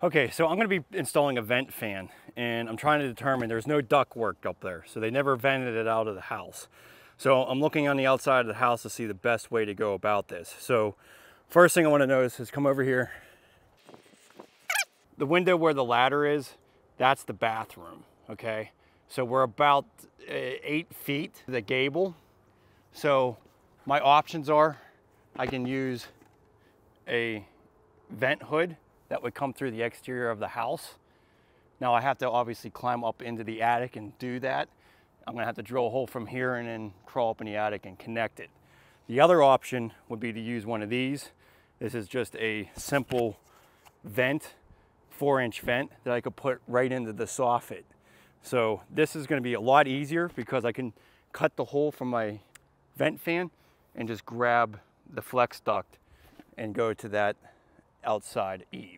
Okay, so I'm gonna be installing a vent fan and I'm trying to determine there's no duct work up there. So they never vented it out of the house. So I'm looking on the outside of the house to see the best way to go about this. So first thing I wanna notice is come over here. The window where the ladder is, that's the bathroom, okay? So we're about uh, eight feet to the gable. So my options are I can use a vent hood that would come through the exterior of the house. Now I have to obviously climb up into the attic and do that. I'm gonna have to drill a hole from here and then crawl up in the attic and connect it. The other option would be to use one of these. This is just a simple vent, four inch vent that I could put right into the soffit. So this is gonna be a lot easier because I can cut the hole from my vent fan and just grab the flex duct and go to that outside eave.